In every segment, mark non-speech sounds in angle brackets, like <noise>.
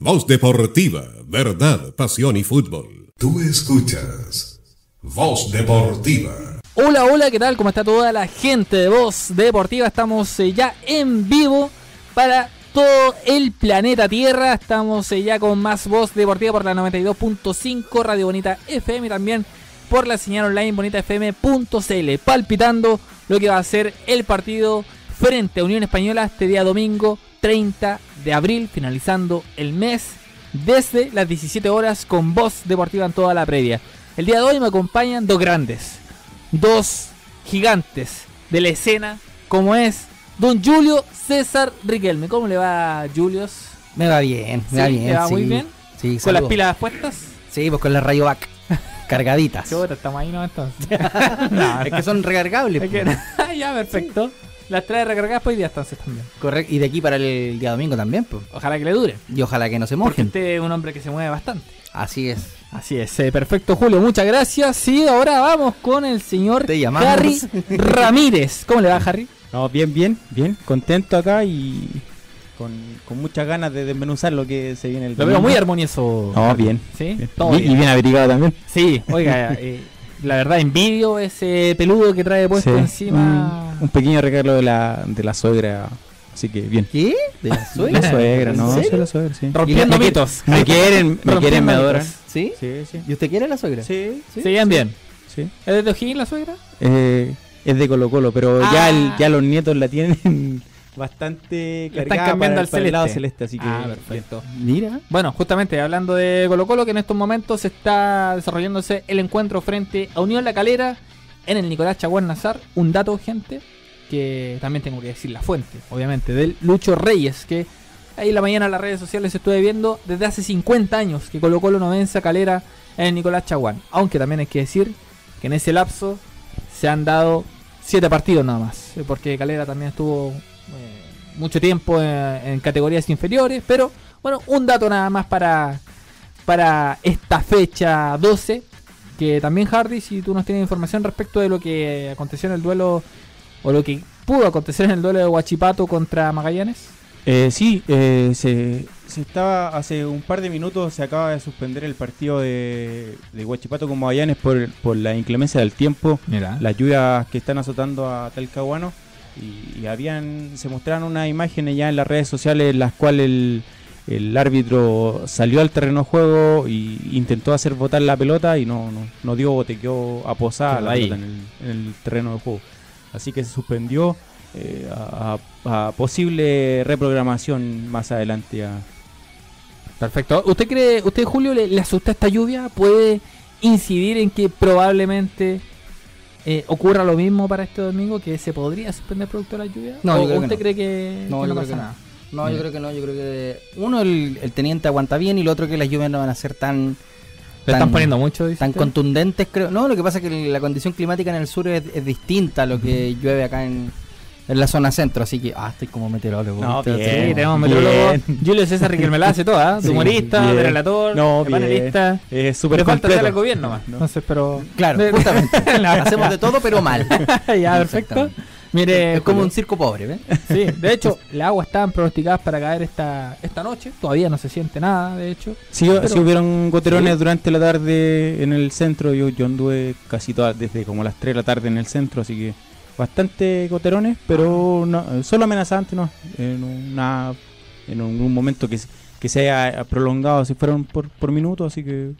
Voz Deportiva, verdad, pasión y fútbol. Tú escuchas Voz Deportiva. Hola, hola, ¿qué tal? ¿Cómo está toda la gente de Voz Deportiva? Estamos eh, ya en vivo para todo el planeta Tierra. Estamos eh, ya con más Voz Deportiva por la 92.5 Radio Bonita FM y también por la señal online bonitafm.cl, palpitando lo que va a ser el partido frente a Unión Española este día domingo 30 de abril, finalizando el mes desde las 17 horas con voz deportiva en toda la previa. El día de hoy me acompañan dos grandes, dos gigantes de la escena, como es Don Julio César Riquelme. ¿Cómo le va, Julius? Me va bien, me va bien. ¿Le va sí. muy bien? Sí, ¿Con las pilas puestas? Sí, pues con la rayo back. <laughs> Cargaditas. Estamos ahí, ¿no? Entonces. <laughs> <laughs> es que son recargables. Es que- pues. ya, perfecto. Las trae recargadas pues hoy día entonces también. Correcto. Y de aquí para el día domingo también, pues. Ojalá que le dure. Y ojalá que no se Porque mojen. usted es un hombre que se mueve bastante. Así es. Así es, eh, perfecto Julio, muchas gracias. Y ahora vamos con el señor. Harry Ramírez. ¿Cómo le va, Harry? No, bien, bien, bien, contento acá y con, con muchas ganas de desmenuzar lo que se viene el Lo veo domingo. muy armonioso. No, bien. ¿Sí? bien. Todo Y- bien. Y bien abrigado también. Sí, oiga, <laughs> eh, la verdad envidio ese peludo que trae puesto Sí. encima. Un, un pequeño regalo de la, de la suegra. Así que bien. ¿Qué? ¿De la La suegra? suegra, ¿En no, soy la suegra, sí. Rompiendo la- mitos. Me <laughs> quieren, me quieren, me adoran. ¿Sí? Sí, sí. ¿Y usted quiere a la suegra? Sí, ¿Se llevan bien? sí. ¿Es de O'Higgins la suegra? Eh, es de Colo Colo, pero Ah. ya, el- ya los nietos la tienen bastante están cambiando para, al para el lado celeste. celeste, así que Ah, perfecto. Mira. Bueno, justamente hablando de Colo Colo, que en estos momentos está desarrollándose el encuentro frente a Unión La Calera en el Nicolás Chaguán Nazar. Un dato, gente, que también tengo que decir la fuente, obviamente, del Lucho Reyes, que ahí en la mañana en las redes sociales estuve viendo desde hace 50 años que Colo Colo no vence a Calera en el Nicolás Chaguán. Aunque también hay que decir que en ese lapso se han dado 7 partidos nada más, eh, porque Calera también estuvo mucho tiempo en, en categorías inferiores, pero bueno, un dato nada más para, para esta fecha 12. Que también Hardy, si tú nos tienes información respecto de lo que aconteció en el duelo, o lo que pudo acontecer en el duelo de Huachipato contra Magallanes. Eh, sí, eh, se, se estaba hace un par de minutos se acaba de suspender el partido de, de Huachipato con Magallanes por, por la inclemencia del tiempo, Mira. las lluvias que están azotando a Talcahuano y, y habían se mostraron unas imágenes ya en las redes sociales en las cuales el, el árbitro salió al terreno de juego y intentó hacer botar la pelota y no, no, no dio bote, quedó aposada la pelota en el, en el terreno de juego. Así que se suspendió eh, a, a- a posible reprogramación más adelante. a- Perfecto. ¿Usted cree, usted Julio, le, le asusta esta lluvia? ¿Puede incidir en que probablemente eh, ocurra lo mismo para este domingo? ¿Que se podría suspender producto de la lluvia? No, ¿O yo creo que usted no. cree que No, que yo creo pasa que no. nada? No, yo creo que no. Yo creo que. Uno, el, el teniente aguanta bien y lo otro que las lluvias no van a ser tan. Están poniendo mucho, dice tan usted? contundentes, creo. No, lo que pasa es que la condición climática en el sur es, es distinta a lo que llueve acá en, en la zona centro. Así que, ah, estoy como meteorólogo. No, bien. Sí, tenemos meteorólogo Bien. <laughs> Julio César Riquelme la hace toda, ¿eh? Sí, humorista, relator, No, panelista. Es súper Le falta completo. hacer al gobierno más. No. Entonces, pero. Claro, De- <laughs> justamente. <laughs> Hacemos de todo, pero mal. ya, perfecto. Mire, es como un circo pobre, ¿ves? Sí, de hecho, las aguas estaban pronosticadas para caer esta, esta noche. Todavía no se siente nada, de hecho. Sí, Pero- sí hubieron goterones Sí. durante la tarde en el centro. Yo, yo anduve casi toda, desde como las 3 de la tarde en el centro, así que bastante goterones, pero no, eh, solo amenazante, ¿no? En, una, en un, un momento que, que se haya prolongado, si fueron por, por minuto, así que...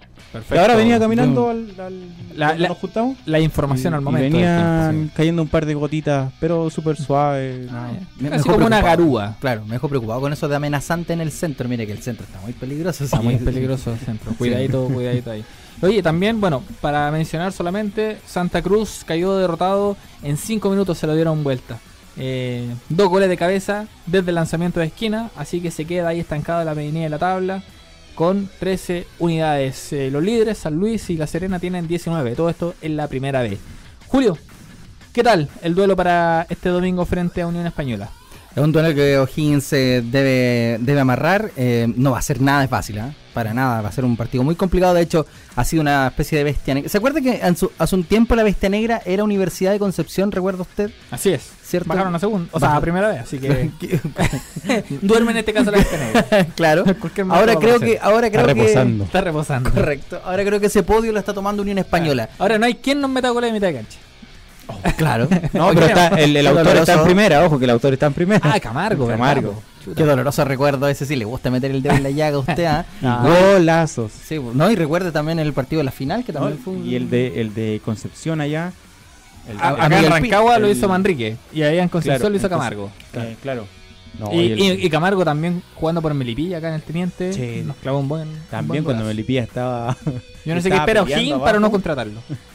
Y ahora venía caminando al, al La- la- nos juntamos. La información y- al momento. venían tiempo, sí. cayendo un par de gotitas, pero súper suave. Ah, no. Me- Casi mejor como una preocupado. garúa. Claro, me dejó preocupado con eso de amenazante en el centro. Mire que el centro está muy peligroso. Está sí. muy peligroso el centro. Cuidadito, cuidadito ahí. Oye, también, bueno, para mencionar solamente, Santa Cruz cayó derrotado. En 5 minutos se lo dieron vuelta. Eh, dos goles de cabeza desde el lanzamiento de esquina. Así que se queda ahí estancado la medianía de la tabla. Con 13 unidades. Eh, los líderes, San Luis y La Serena, tienen 19. Todo esto en la primera vez. Julio, ¿qué tal el duelo para este domingo frente a Unión Española? Es un duelo que O'Higgins eh, debe, debe amarrar. no va a ser nada de fácil, ¿ah? Para nada, va a ser un partido muy complicado. De hecho, ha sido una especie de bestia negra. ¿Se acuerda que en su- hace un tiempo la bestia negra era Universidad de Concepción, recuerda usted? Así es. ¿Cierto? Bajaron a segundo. O sea, a primera vez. Así que <laughs> duerme en este caso la bestia negra. <laughs> claro. <laughs> Ahora creo que, ahora Está creo que reposando. Está reposando. correcto. Ahora creo que ese podio lo está tomando Unión Española. Ahora no hay quien nos meta goles de mitad de cancha. Claro. No, pero está, el, autor está en primera, ojo que el autor está en primera. Ah, Camargo. ¿verdad, Camargo. Qué doloroso recuerdo ese sí le gusta meter el dedo en la llaga a usted, ¿ah? <laughs> Ah. Golazos. Sí, no, y recuerde también el partido de la final que también ¿no? fue un- Y el de, el de Concepción allá. El, A- a Acá en Rancagua lo hizo Manrique. Y allá en Concepción Claro, lo hizo Camargo. eh, claro. No, y, y el- y- y Camargo también jugando por Melipilla acá en el Teniente. Sí. Nos clavó un buen. un también buen cuando. Melipilla estaba. Yo no sé qué espera O'Higgins para no contratarlo. <laughs>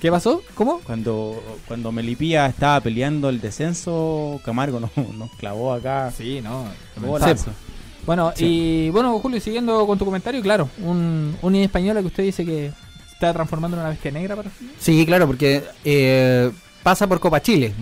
¿Qué pasó? ¿Cómo? Cuando, cuando Melipilla estaba peleando el descenso, Camargo nos, nos clavó acá. Sí, no. Bueno, Sí. y bueno, Julio, siguiendo con tu comentario, claro, un, un niño española que usted dice que está transformando en una bestia negra para sí. Sí, claro, porque eh, pasa por Copa Chile.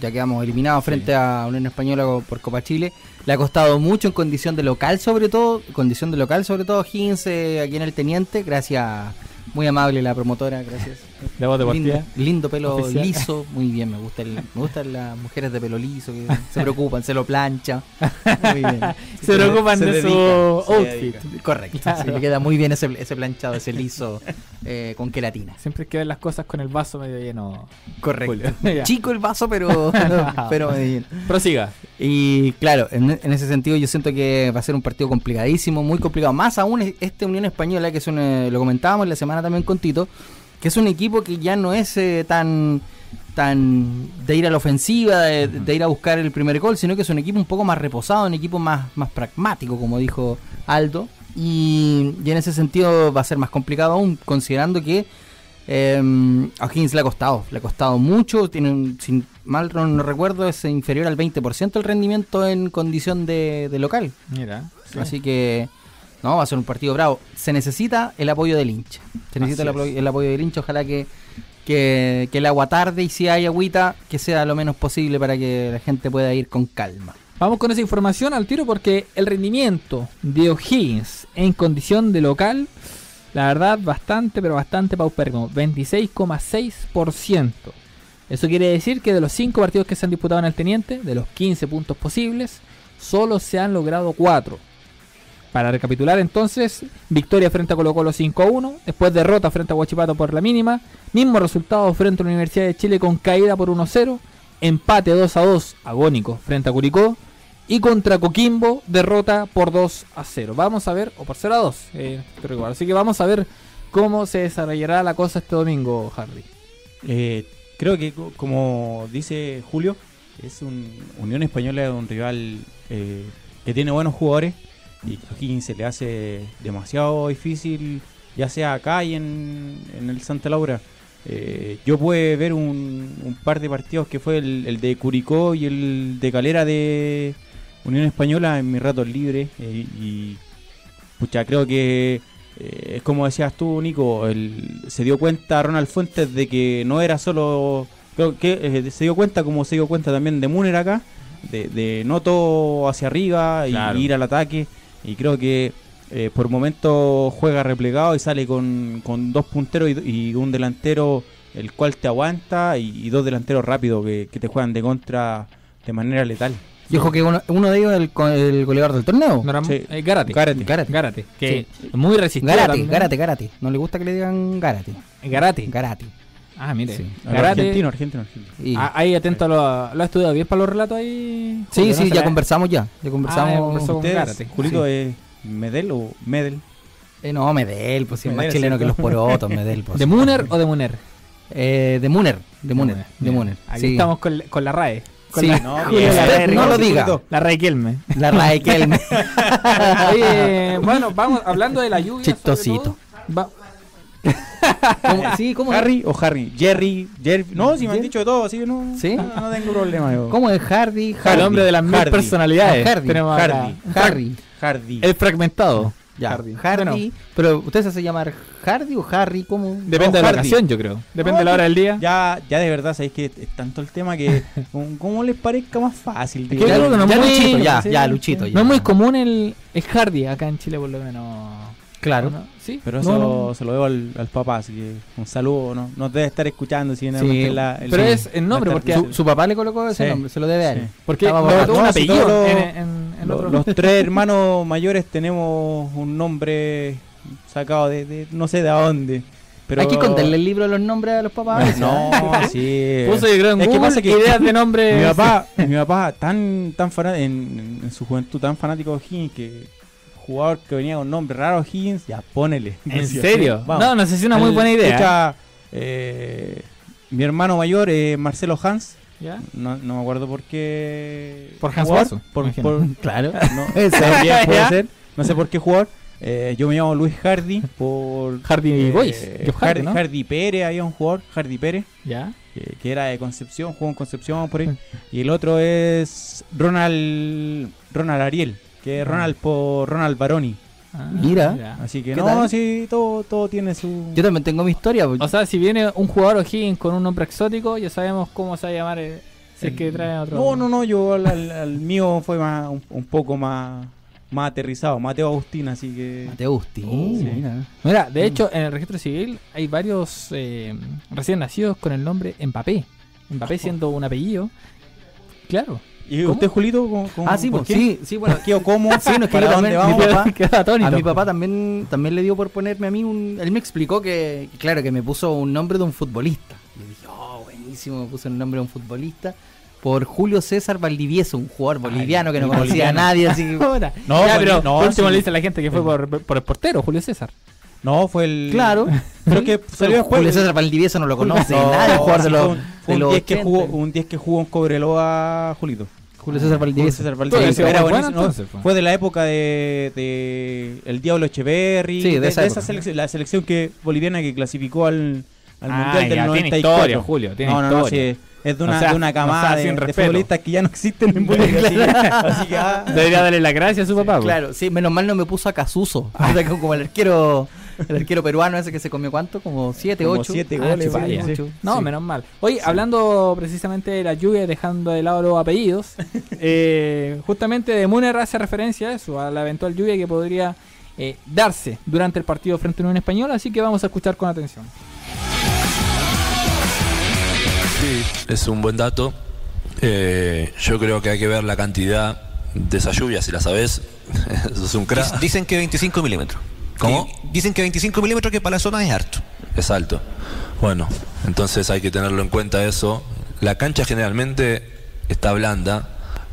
Ya quedamos eliminados frente a Unión Española por Copa Chile. Le ha costado mucho en condición de local, sobre todo. Condición de local, sobre todo, Higgins eh, aquí en el Teniente. Gracias, muy amable la promotora, gracias. De voz Lindo, lindo pelo Oficial. liso, muy bien, me gusta el- me gustan las mujeres de pelo liso que se preocupan, se lo planchan. Muy bien. <laughs> Se preocupan Se de dedica, su se outfit. Correcto, Claro. sí, le queda muy bien ese, ese planchado, ese liso eh, con queratina. Siempre hay que ver las cosas con el vaso medio lleno. Correcto. <laughs> Chico el vaso, pero, <laughs> pero medio lleno. Prosiga. Y claro, en, en ese sentido yo siento que va a ser un partido complicadísimo, muy complicado. Más aún es- este Unión Española, que es un, eh, lo comentábamos la semana también con Tito, que es un equipo que ya no es eh, tan tan de ir a la ofensiva, de, de ir a buscar el primer gol, sino que es un equipo un poco más reposado, un equipo más, más pragmático, como dijo Aldo. Y, y en ese sentido va a ser más complicado aún, considerando que eh, a Higgins le ha costado, le ha costado mucho, tiene un, sin mal no, recuerdo, es inferior al 20% el rendimiento en condición de, de local. Mira. Así que no, va a ser un partido bravo. Se necesita el apoyo del hincha. Se necesita el, apoyo- el apoyo del hincha, ojalá que, que, que el agua tarde y si hay agüita, que sea lo menos posible para que la gente pueda ir con calma. Vamos con esa información al tiro porque el rendimiento de O'Higgins en condición de local, la verdad, bastante, pero bastante paupérrimo. 26,6%. Eso quiere decir que de los 5 partidos que se han disputado en el Teniente, de los 15 puntos posibles, solo se han logrado 4. Para recapitular entonces, victoria frente a Colo Colo 5-1, después derrota frente a Huachipato por la mínima, mismo resultado frente a la Universidad de Chile con caída por 1-0, empate 2-2 agónico frente a Curicó y contra Coquimbo derrota por 2-0. Vamos a ver, o por 0-2, eh, igual. así que vamos a ver cómo se desarrollará la cosa este domingo, Harry. Eh, creo que co- como dice Julio, es un Unión Española es un rival eh, que tiene buenos jugadores y O'Higgins se le hace demasiado difícil, ya sea acá y en, en el Santa Laura. Eh, yo pude ver un, un par de partidos que fue el, el de Curicó y el de Calera de Unión Española en mis ratos libres eh, y pucha, creo que eh, es como decías tú, Nico, el- se dio cuenta Ronald Fuentes de que no era solo. Creo que se dio cuenta, como se dio cuenta también de Muner acá, de, de no todo hacia arriba y Claro. ir al ataque. Y creo que eh, por momentos juega replegado y sale con, con dos punteros y, y un delantero el cual te aguanta y, y dos delanteros rápidos que, que te juegan de contra de manera letal. Y ojo que uno, uno de ellos es el, co- el goleador del torneo. No era- Sí. eh, Gárate. Gárate. Gárate. Gárate, que Sí. es muy resistente. Gárate, también. Gárate, Gárate. No le gusta que le digan Gárate. Gárate. Gárate. Ah, mire. Sí. Argentino, argentino, argentino. Y- Ah, ahí atento a lo, lo ha estudiado bien para los relatos ahí. sí, sí, ya conversamos ya. Ya Ah, conversamos. conversó con ¿Ustedes, Gárate. Julito, Sí. es Medel o Medel? Eh, no, Medel, pues sí, es más Medel, chileno que los porotos, Medel. Pues. ¿De Muner o de Muner? Eh, de Muner, de Muner, de Muner. Aquí sí. estamos con, con la RAE. Con Sí. la, <laughs> No, Julio, bien. la Usted RAE, no lo diga. La RAE Kelme. La RAE Kelme. <laughs> Oye, bueno, vamos hablando de la lluvia. Chistosito. todo. Va- ¿Cómo? Sí, ¿cómo ¿Harry o Harry? Jerry, Jerry. No, si me han dicho todo, así que no, ¿Sí? no, no tengo problema. Yo. ¿Cómo es Hardy? el Hardy. hombre de las mil personalidades. Ah, Hardy. Tenemos. Hardy. Harry. Hardy. El fragmentado. Ya, Hardy. Hardy. Bueno, Pero ¿usted se hace llamar Hardy o Harry? ¿Cómo? depende No, de la Hardy. ocasión, yo creo. Depende No, de la hora del día. Ya, ya de verdad, sabéis que es tanto el tema que <laughs> como, les parezca más fácil. Que que no ya es muy- Luchito, ya, ya. No ya. es muy común el, el Hardy acá en Chile, por lo menos. Claro. Pero eso no. se lo debo al, al papá, así que un saludo, ¿no? Nos debe estar escuchando si viene Sí, la, el- pero es el nombre, porque Su, su papá le colocó ese Sí. nombre, se lo debe a él. Porque un apellido en, los- en- en Lo- otro- los tres <laughs> hermanos mayores tenemos un nombre sacado de, de- no sé de dónde. Pero... Hay que contarle el libro de los nombres a los papás. No, <laughs> sí. Puso yo creo en Es que pasa que- ideas de nombre. Mi papá, <laughs> mi papá tan, tan fanático, en, en su juventud tan fanático de Higgins que jugador que venía con nombre raro Higgins, ya ponele. ¿En serio? vamos. No, no sé si es una muy buena idea. escucha, eh, mi hermano mayor, eh, Marcelo Hans, ¿Ya? no, no me acuerdo por qué. Por Hans Wasso, Por, por- <laughs> Claro. <laughs> no, sé por qué jugador. Eh, yo me llamo Luis Hardy por <laughs> Hardy eh, Boys. Hardy, Hardy, ¿no? Hardy Pérez, había un jugador, Hardy Pérez, ¿Ya? que, que era de Concepción, jugó en Concepción por ahí. Y el otro es Ronald Ronald Ariel, que es Ronald por Ronald Baroni. Ah, Mira. Así que ¿Qué no, tal? sí, todo, todo tiene su. Yo también tengo mi historia. porque- O sea, si viene un jugador O'Higgins con un nombre exótico, ya sabemos cómo se va a llamar eh, si es que trae otro. No, no, no, yo al, al- al mío fue más un, un poco más, más aterrizado, Mateo Agustín, así que. Mateo Agustín. Sí. mira. Mira, de hecho, en el registro civil hay varios eh, recién nacidos con el nombre Mbappé. Mbappé siendo un apellido. Claro. ¿Y ¿Cómo? usted, Julito? ¿cómo- cómo- Ah, sí, por pues, qué? sí, sí, bueno. ¿Por qué o cómo? Sí, no, es que ¿Para yo dónde también- vamos? mi papá- Queda atónito. A mi papá también, también le dio por ponerme a mí un... Él me explicó que, claro, que me puso un nombre de un futbolista. Y yo dije, oh, buenísimo, me puso el nombre de un futbolista. Por Julio César Valdivieso, un jugador boliviano que no conocía a nadie. <laughs> Así que- Ahora. No, ya, pues, pero no, último sí. le dice a la gente que fue por, por el portero, Julio César. No, fue el. <laughs> claro. <laughs> Creo que salió después. Julio César Valdivieso no lo conoce No, nadie, un jugador de los, un- fue de un los 10 que 80. jugó, un 10 que jugó en Cobreloa, Julito. Julio César Julio Valdivieso. César Valdivieso. Era bueno, buenísimo, ¿no? entonces, fue. Fue de la época de, de El Diablo Echeverry. Sí, de esa época. selección, la selección que boliviana que clasificó al, al Ah, Mundial del ya, tiene 94. historia, Julio, tiene no, no, no, historia. sí, es de una, O sea, de una o sea, camada de, de futbolistas que ya no existen en <laughs> Bolivia. así que- así que, ah, Debería darle la gracia a su papá. pues. Claro, sí, menos mal no me puso a Casuso. <laughs> O sea, como el arquero, el arquero peruano ese que se comió cuánto, como 7, Como 8. siete Ah, goles, chupa, vaya. ya. Sí. No, Sí. menos mal. Oye, hablando precisamente de la lluvia, dejando de lado los apellidos, <laughs> eh, justamente de Muner hace referencia a eso, a la eventual lluvia que podría eh, darse durante el partido frente a Unión Española, así que vamos a escuchar con atención. Sí, es un buen dato. Eh, yo creo que hay que ver la cantidad de esa lluvia, si la sabes. <laughs> Eso es un crack. Dicen que 25 milímetros. Dicen que 25 milímetros que para la zona es harto. Es alto. Bueno, entonces hay que tenerlo en cuenta eso. La cancha generalmente está blanda.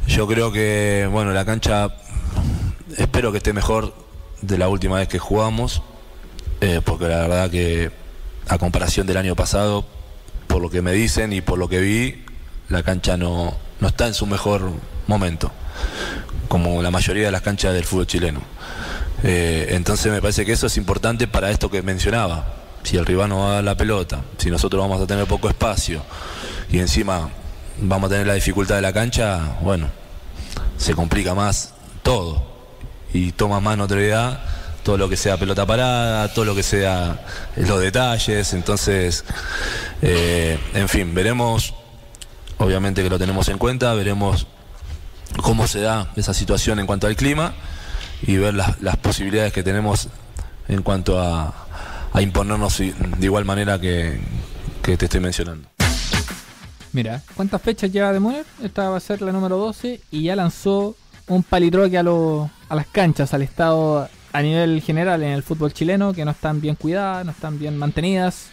Yo creo que, bueno, la cancha espero que esté mejor de la última vez que jugamos, eh, porque la verdad que a comparación del año pasado, por lo que me dicen y por lo que vi, la cancha no, no está en su mejor momento, como la mayoría de las canchas del fútbol chileno. Eh, entonces me parece que eso es importante para esto que mencionaba. Si el rival no va a dar la pelota, si nosotros vamos a tener poco espacio y encima vamos a tener la dificultad de la cancha, bueno, se complica más todo. Y toma más notoriedad todo lo que sea pelota parada, todo lo que sea los detalles, entonces, eh, en fin, veremos, obviamente que lo tenemos en cuenta, veremos cómo se da esa situación en cuanto al clima y ver las, las posibilidades que tenemos en cuanto a, a imponernos i- de igual manera que, que te estoy mencionando. Mira, ¿cuántas fechas lleva de Muner? Esta va a ser la número 12 y ya lanzó un palitroque a, los- a las canchas, al estado a nivel general en el fútbol chileno, que no están bien cuidadas, no están bien mantenidas.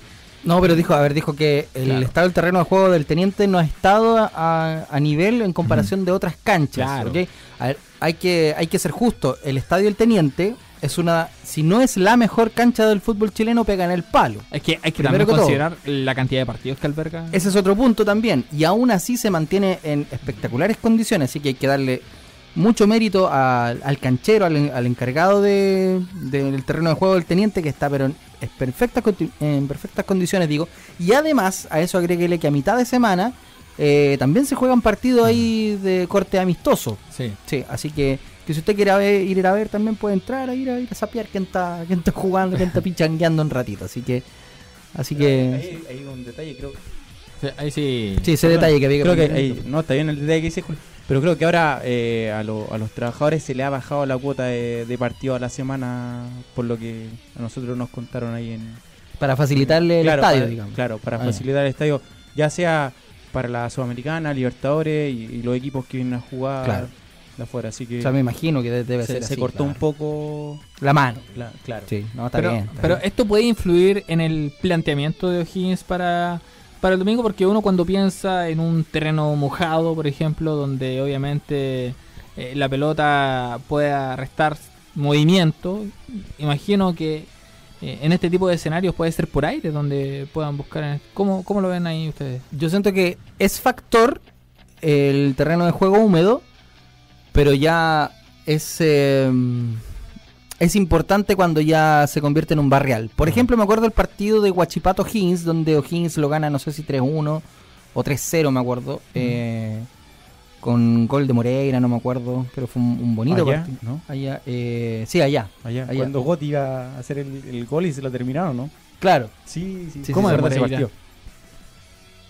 No, pero dijo, a ver, dijo que el Claro. estado del terreno de juego del teniente no ha estado a, a nivel en comparación de otras canchas. Claro. ¿ok? A ver, hay que, hay que ser justo. El estadio del teniente es una, si no es la mejor cancha del fútbol chileno, pega en el palo. Es que hay que Primero también que todo. considerar la cantidad de partidos que alberga. Ese es otro punto también. Y aún así se mantiene en espectaculares condiciones. Así que hay que darle mucho mérito al- al canchero, al, al encargado de- del terreno de juego del teniente, que está pero en, en perfectas, en perfectas condiciones, digo. Y además, a eso agréguele que a mitad de semana eh, también se juegan partidos ahí de corte amistoso. Sí. Sí, así que, que si usted quiere a ver- ir a ver, también puede entrar a ir a, ir a sapear quién está, quién está jugando, quién está <laughs> pichangueando un ratito. Así que, así que, Hay, hay un detalle, creo. Sí, Ahí sí. sí, ese detalle que había que Creo que ahí- no está bien el detalle que dice Julio. Pero creo que ahora eh, a, lo- a los trabajadores se le ha bajado la cuota de, de partido a la semana, por lo que a nosotros nos contaron ahí en... Para facilitarle el claro, estadio, para, digamos. Claro, para Ah, facilitar el estadio, ya sea para la Sudamericana, Libertadores y, y los equipos que vienen a jugar Claro. de afuera. Así que O sea, me imagino que de- debe se, ser se así, cortó un poco... La mano. la- claro. Sí, no, está Pero, bien. está pero bien. esto puede influir en el planteamiento de O'Higgins para, para el domingo, porque uno cuando piensa en un terreno mojado, por ejemplo, donde obviamente eh, la pelota pueda restar movimiento, imagino que eh, en este tipo de escenarios puede ser por aire, donde puedan buscar... ¿Cómo, cómo lo ven ahí ustedes? Yo siento que es factor el terreno de juego húmedo, pero ya es eh, es importante cuando ya se convierte en un barrial. Por ejemplo, me acuerdo el partido de Huachipato O'Higgins, donde O'Higgins lo gana, no sé si 3-1 o 3-0, me acuerdo. eh, con gol de Moreira, no me acuerdo, pero fue un, un bonito Allá, partido. ¿no? Allá, eh, sí, allá, Allá, Allá. cuando Gotti iba a hacer el, el gol y se lo terminaron, ¿no? claro. Sí, sí. Sí, ¿Cómo sí, de recuerda ese Moreira? partido?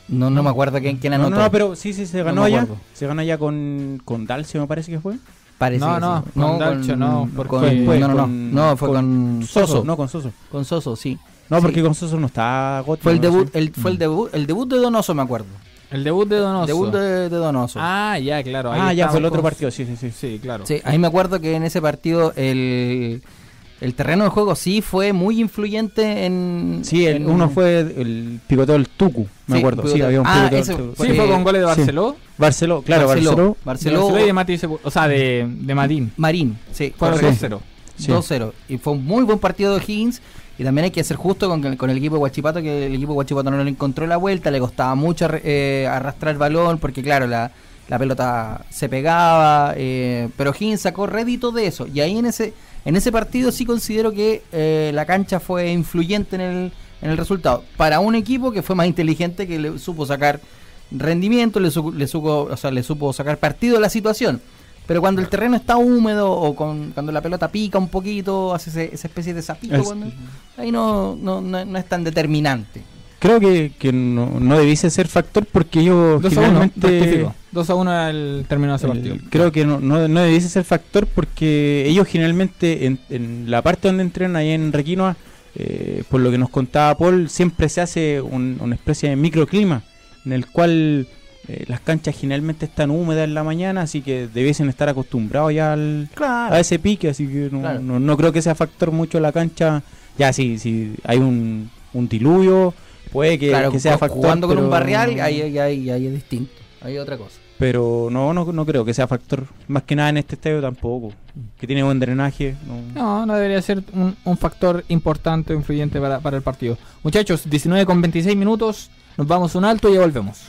No, no me acuerdo quién, quién No, anotó. no, no, pero sí, sí, se No ganó me allá. Se ganó allá con, con Dalcio, me parece que fue. Parece No, no, sí. con Dalcio no, con- Fue no, no, no, con- no, fue con, Soso, No, con Soso. con Soso, sí. No, Sí. porque con Soso no está Gotti. Fue el ¿no? debut, el, fue el debut, el debut de Donoso, me acuerdo. El debut de Donoso. Debut de, de Donoso. Ah, ya, claro. ahí Ah, ya fue el otro con- partido, sí, sí, sí. Sí, claro. Sí, ahí me acuerdo que en ese partido el, el terreno de juego sí fue muy influyente en. Sí, el, en- uno fue el picoteo del Tucu, me Sí, acuerdo. Sí, había un Ah, picoteo ese. Sí, fue- fue con goles de sí. Barceló. Barceló, claro, Barceló. Barceló. Barceló. De Barceló y de Mati O sea, de, de Madín. Marín, sí, correcto. 2-0. Sí. 2-0. Y fue un muy buen partido de Higgins. Y también hay que ser justo con, con el equipo de Guachipato, que el equipo de Guachipato no le encontró la vuelta, le costaba mucho eh, arrastrar el balón, porque claro, la, la pelota se pegaba, eh, pero Higgins sacó rédito de eso. Y ahí en ese, en ese partido sí considero que eh, la cancha fue influyente en el, en el resultado. Para un equipo que fue más inteligente, que le supo sacar rendimiento, le, su- le, supo, o sea, le supo sacar partido de la situación. Pero cuando el terreno está húmedo o con, cuando la pelota pica un poquito, hace ese- esa especie de zapito, Es- cuando- ahí no, no, no, no es tan determinante. Creo que, que no, no debiese ser factor porque ellos 2 a 1. generalmente... rectifico. 2 a 1 el término de ese partido. creo que no, no, no debiese ser factor porque ellos generalmente en, en la parte donde entrenan ahí en Requinoa, eh, por lo que nos contaba Paul, siempre se hace un- una especie de microclima en el cual eh, las canchas generalmente están húmedas en la mañana, así que debiesen estar acostumbrados ya al, Claro. a ese pique, así que no, Claro. no, no creo que sea factor mucho la cancha. Ya, si sí, hay un, un diluvio, puede que, claro, que sea factor. jugando con un barrial, ahí, ahí, ahí- ahí es distinto. Ahí es otra cosa. pero no, no, no creo que sea factor. Más que nada en este estadio tampoco. Que tiene buen drenaje. No. No, no debería ser un, un factor importante o influyente para, para el partido. Muchachos, 19 con 26 minutos. Nos vamos un alto y ya volvemos.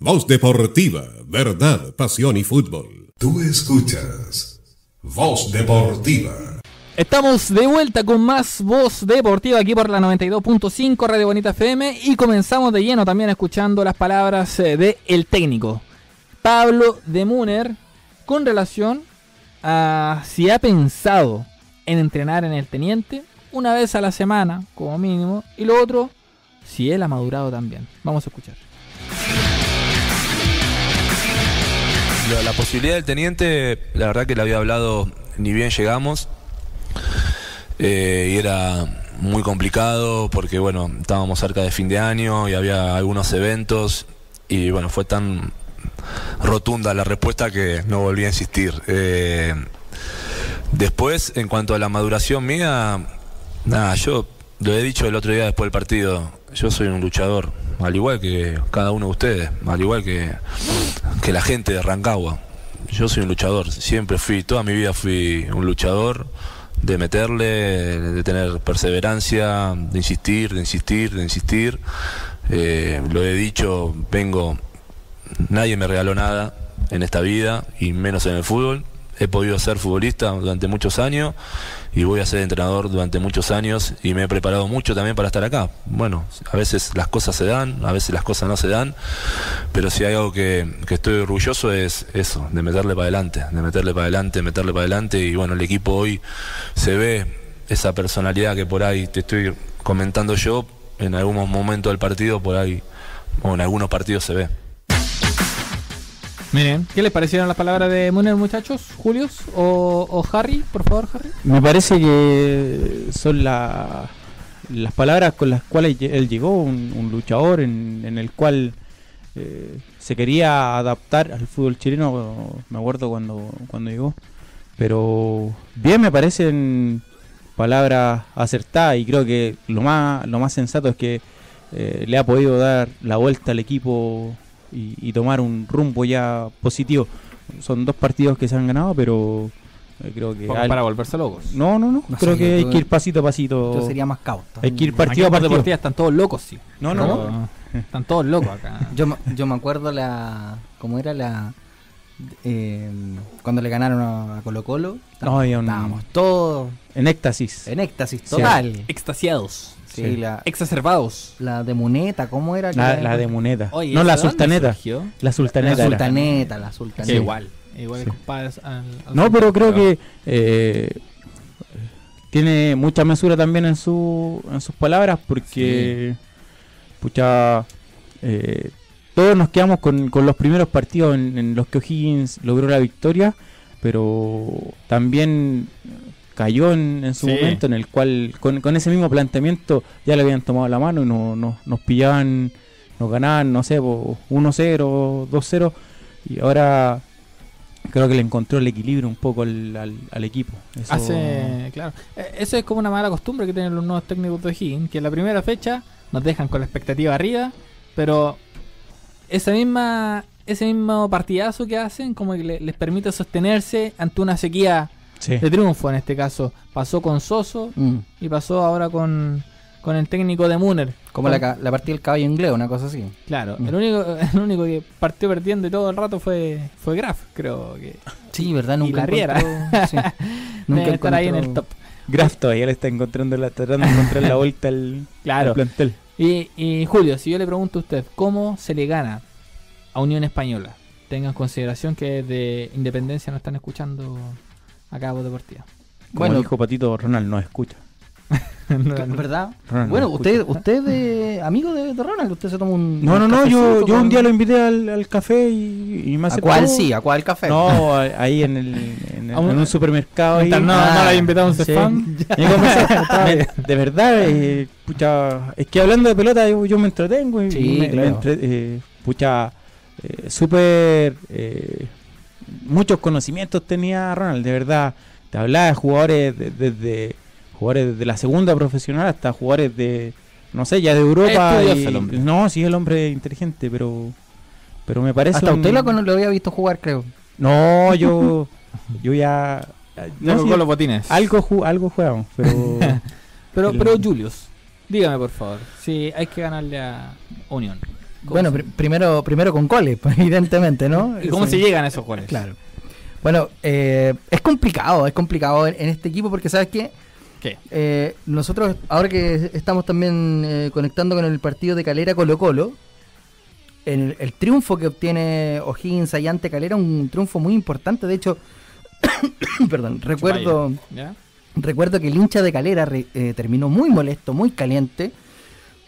Voz Deportiva, verdad, pasión y fútbol. Tú escuchas Voz Deportiva. Estamos de vuelta con más voz deportiva aquí por la 92.5 Radio Bonita FM y comenzamos de lleno también escuchando las palabras eh, de el técnico Pablo de Muner con relación a si ha pensado en entrenar en el Teniente una vez a la semana como mínimo y lo otro si él ha madurado también. Vamos a escuchar. La, posibilidad del teniente, la verdad que le había hablado ni bien llegamos. Eh, y era muy complicado porque, bueno, estábamos cerca de fin de año y había algunos eventos. Y bueno, fue tan rotunda la respuesta que no volví a insistir. Eh, después, en cuanto a la maduración mía, nada, yo lo he dicho el otro día después del partido. Yo soy un luchador, al igual que cada uno de ustedes, al igual que, que la gente de Rancagua. Yo soy un luchador, siempre fui, toda mi vida fui un luchador, de meterle, de tener perseverancia, de insistir, de insistir, de insistir. Eh, lo he dicho, vengo, nadie me regaló nada en esta vida y menos en el fútbol. He podido ser futbolista durante muchos años y voy a ser entrenador durante muchos años y me he preparado mucho también para estar acá. Bueno, a veces las cosas se dan, a veces las cosas no se dan, pero si hay algo que, estoy orgulloso es eso, de meterle para adelante, de meterle para adelante, meterle para adelante y bueno, el equipo hoy se ve esa personalidad que por ahí te estoy comentando yo, en algún momento del partido por ahí, o en algunos partidos se ve. Miren, ¿qué les parecieron las palabras de Muner, muchachos? ¿Julius? ¿O, o Harry? Por favor, Harry. Me parece que son la- las palabras con las cuales él llegó, un, un luchador en, en el cual eh, se quería adaptar al fútbol chileno, me acuerdo cuando, cuando llegó. Pero bien me parecen palabras acertadas y creo que lo más, lo más sensato es que eh, le ha podido dar la vuelta al equipo y, y tomar un rumbo ya positivo. Son dos partidos que se han ganado, pero eh, creo que... Al- para volverse locos. no, no, no. No Creo sé, que hay que ir pasito a pasito. Yo sería más cauto. Hay que ir partido a partido. Deportiva están todos locos, sí. No, no, Pero, no. Están todos locos acá. <laughs> Yo, me- yo me acuerdo la. ¿Cómo era la.? eh, cuando le ganaron a Colo Colo. No, había un- Estábamos todos En éxtasis. en éxtasis Sí. total. Extasiados. Sí, Sí. La, Exacerbados. la de Muneta, ¿cómo era? La, la de Muneta. Oye, no, la ¿eso dónde sultaneta. La La sultaneta. era. sultaneta, la Sí, sultaneta. igual. Igual Sí. el compadre al- al- No, pero creo que eh, tiene mucha mesura también en, su, en sus palabras porque, pucha, eh, todos nos quedamos con, con los primeros partidos en, en los que O'Higgins logró la victoria, pero también cayó en, en su Sí. momento en el cual con, con ese mismo planteamiento ya le habían tomado la mano y no, no- nos pillaban, nos ganaban, no sé, po, 1-0, 2-0 y ahora creo que le encontró el equilibrio un poco al, al- al equipo. Eso- Hace, claro. Eh, Eso es como una mala costumbre que tienen los nuevos técnicos de Higgins, que en la primera fecha nos dejan con la expectativa arriba, pero esa misma ese mismo partidazo que hacen como que le- les permite sostenerse ante una sequía Sí. de triunfo en este caso. Pasó con Soso Mm, y pasó ahora con, con el técnico de Muner. Como la, ca- la partida del caballo inglés, una cosa así. Claro, Mm. el único <laughs> el único que partió perdiendo y todo el rato fue fue Graf, creo que. Sí, ¿verdad? Y Nunca la Riera. encontró- sí. <laughs> Debe estar ahí en el top. Graf todavía le está encontrando la, tratando de encontrar la vuelta al, Claro. al plantel. Y, y Julio, si yo le pregunto a usted, ¿cómo se le gana a Unión Española? Tengan en consideración que de Independencia no están escuchando acá a Voz Deportiva. Como Bueno, dijo Patito, Ronald no escucha. <laughs> ¿verdad? Ronald Bueno, no usted, escucha. usted de amigo de, de Ronald, usted se toma un. No, un no, no, yo, yo un día lo invité al, al café y, y me ¿A cuál sí? ¿A cuál café? No, ahí en, el, en, A un- en un supermercado. ahí. Mientras no, Ah, no haya invitado a un sí. <laughs> Me- de verdad, eh, pucha, es que hablando de pelota yo, yo me entretengo y Sí, me, me claro. entre- eh, pucha, eh, súper, eh, muchos conocimientos tenía Ronald, de verdad, te hablaba de jugadores de- desde jugadores desde la segunda profesional hasta jugadores de, no sé, ya de Europa. Estudioso y- el hombre. No, sí, el hombre inteligente, pero, pero me parece Hasta un- usted lo, había visto jugar, creo. No, yo, yo ya... <laughs> No, no, sí, con los botines. algo, ju- algo jugamos, pero... <laughs> Pero, pero Julius, dígame por favor, si hay que ganarle a Unión. ¿Cómo Bueno, primero, primero con goles, pues, <laughs> evidentemente, ¿no? ¿Y cómo Sí. se llegan a esos goles? Claro. Bueno, eh, es complicado, es complicado en, en este equipo porque, ¿sabes qué? ¿Qué? Eh, nosotros, ahora que estamos también eh, conectando con el partido de Calera Colo Colo, el, el triunfo que obtiene O'Higgins allá ante Calera, un triunfo muy importante. De hecho, <coughs> perdón, recuerdo, recuerdo que el hincha de Calera re- terminó muy molesto, muy caliente,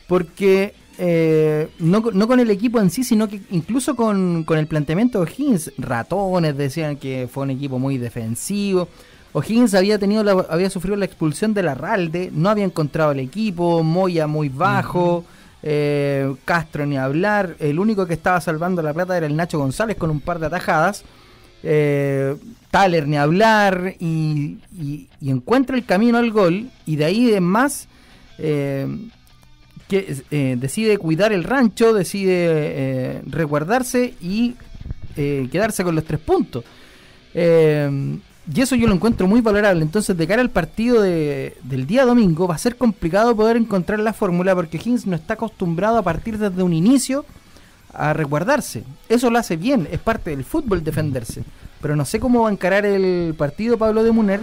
porque eh, no, no con el equipo en sí, sino que incluso con, con el planteamiento de O'Higgins, ratones, decían que fue un equipo muy defensivo. O'Higgins había tenido la- había sufrido la expulsión de la Ralde, no había encontrado el equipo, Moya muy bajo, eh, Castro ni hablar, el único que estaba salvando la plata era el Nacho González con un par de atajadas, eh, Thaler ni hablar, y, y- y encuentra el camino al gol, y de ahí en más eh, que, eh, decide cuidar el rancho, decide eh, resguardarse y eh, quedarse con los tres puntos. Eh, y eso yo lo encuentro muy valorable. Entonces, de cara al partido de- del día domingo, va a ser complicado poder encontrar la fórmula porque Hins no está acostumbrado a partir desde un inicio a resguardarse. Eso lo hace bien, es parte del fútbol defenderse. Pero no sé cómo va a encarar el partido Pablo de Muner,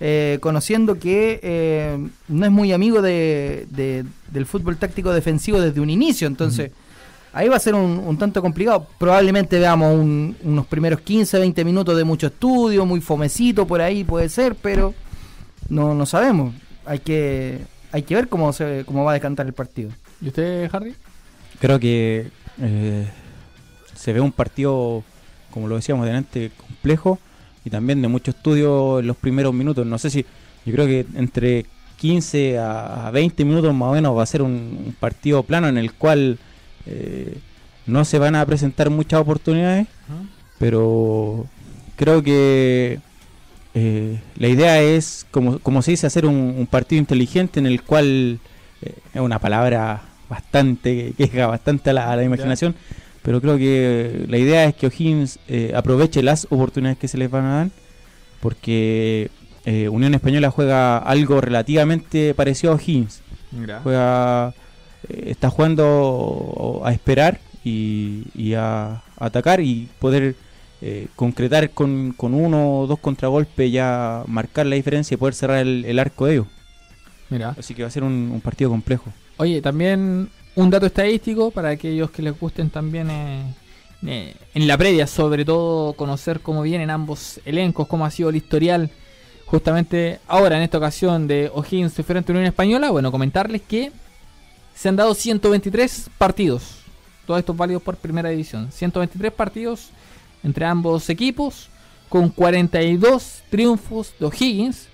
eh, conociendo que eh, no es muy amigo de, de- del fútbol táctico defensivo desde un inicio. Entonces, ahí va a ser un, un tanto complicado. Probablemente veamos un- unos primeros 15, 20 minutos de mucho estudio, muy fomecito por ahí puede ser, pero no, no sabemos. Hay que, hay que ver cómo, se, cómo va a decantar el partido. ¿Y usted, Harry? Creo que eh, se ve un partido como lo decíamos delante, complejo y también de mucho estudio en los primeros minutos. No sé si, yo creo que entre 15 a 20 minutos más o menos va a ser un, un partido plano en el cual eh, no se van a presentar muchas oportunidades, pero creo que eh, la idea es, como, como se dice, hacer un, un partido inteligente en el cual eh, es una palabra bastante que llega bastante a la, a la imaginación, pero creo que la idea es que O'Higgins eh, aproveche las oportunidades que se les van a dar, porque eh, Unión Española juega algo relativamente parecido a O'Higgins. Juega, eh, está jugando a esperar y, y a, atacar y poder eh, concretar con, con uno o dos contragolpes ya marcar la diferencia y poder cerrar el, el arco de ellos. Mira. Así que va a ser un, un partido complejo. Oye, también un dato estadístico para aquellos que les gusten también eh, eh, en la previa, sobre todo conocer cómo vienen ambos elencos, cómo ha sido el historial justamente ahora en esta ocasión de O'Higgins frente a Unión Española. Bueno, comentarles que se han dado 123 partidos, todos estos válidos por primera división, 123 partidos entre ambos equipos, con 42 triunfos de O'Higgins,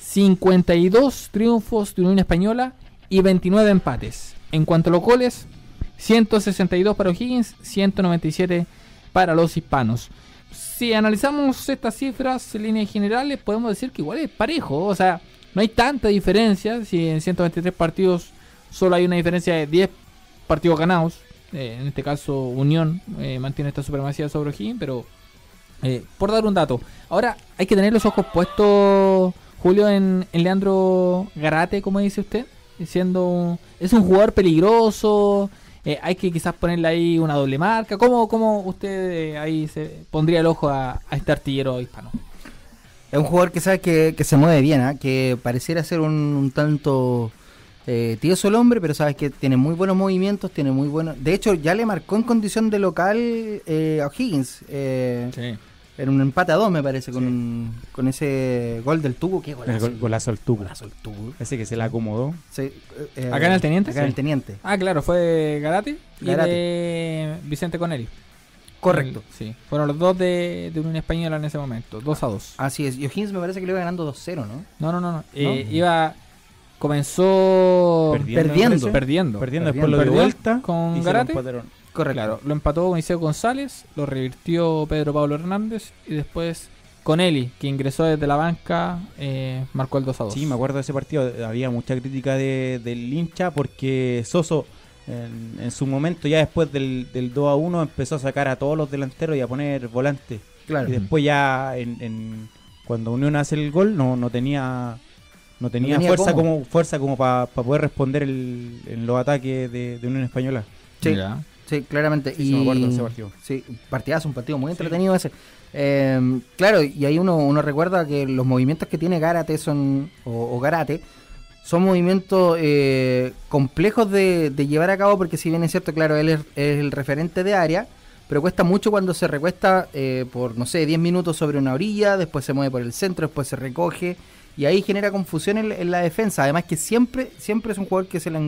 52 triunfos de Unión Española y 29 empates. En cuanto a los goles, 162 para O'Higgins, 197 para los hispanos. Si analizamos estas cifras en líneas generales, podemos decir que igual es parejo. O sea, no hay tanta diferencia. Si en 123 partidos solo hay una diferencia de 10 partidos ganados. eh, en este caso, Unión eh, mantiene esta supremacía sobre O'Higgins, pero eh, por dar un dato. Ahora, hay que tener los ojos puestos, Julio, en, en Leandro Garate, como dice usted. Siendo es un jugador peligroso. eh, hay que quizás ponerle ahí una doble marca. ¿Cómo, cómo usted eh, ahí se pondría el ojo a, a este artillero hispano? Es un jugador que sabe que, que se mueve bien, ¿ah? que pareciera ser un, un tanto eh, tieso el hombre, pero sabes que tiene muy buenos movimientos, tiene muy buenos... De hecho, ya le marcó en condición de local eh, a O'Higgins. Eh, En un empate a dos, me parece, con, con ese gol del tubo. ¿Qué El golazo? gol- golazo al tubo. Golazo del tubo. Ese que se la acomodó. Sí, eh, ¿Acá en el Teniente? Acá en el Sí. Teniente. Ah, claro, fue de Garate y Garate. de Vicente Conelli. Correcto. El- sí, fueron los dos de, de Unión Española en ese momento, 2 a 2. Así es. Y O'Higgins me parece que le iba ganando 2-0, ¿no? No, no, no. no. Eh, iba. Comenzó. Perdiendo, Perdiendo. Perdiendo. Perdiendo, Perdiendo. después lo de vuelta. con Garate. Correcto. Claro, lo empató Moisés González, lo revirtió Pedro Pablo Hernández y después Conelli, que ingresó desde la banca, eh, marcó el 2 a 2. Sí, me acuerdo de ese partido. Había mucha crítica de, del hincha porque Soso, en, en su momento, ya después del, del 2 a 1, empezó a sacar a todos los delanteros y a poner volantes. Claro. Y después, ya en, en- cuando Unión hace el gol, no, no tenía. No tenía, tenía fuerza cómo. como fuerza como para poder responder el- en los ataques de, de Unión Española. Sí. Mira. Sí, claramente. Sí, y acuerdo ese partido. Sí, partidazo, un partido muy entretenido ese. Eh, claro, y ahí uno, uno recuerda que los movimientos que tiene Garate son, o, o Garate, son movimientos eh, complejos de, de llevar a cabo porque si bien es cierto, claro, él es, es el referente de área, pero cuesta mucho cuando se recuesta eh, por, no sé, 10 minutos sobre una orilla, después se mueve por el centro, después se recoge, y ahí genera confusión en, en la defensa. Además que siempre, siempre es un jugador que se la,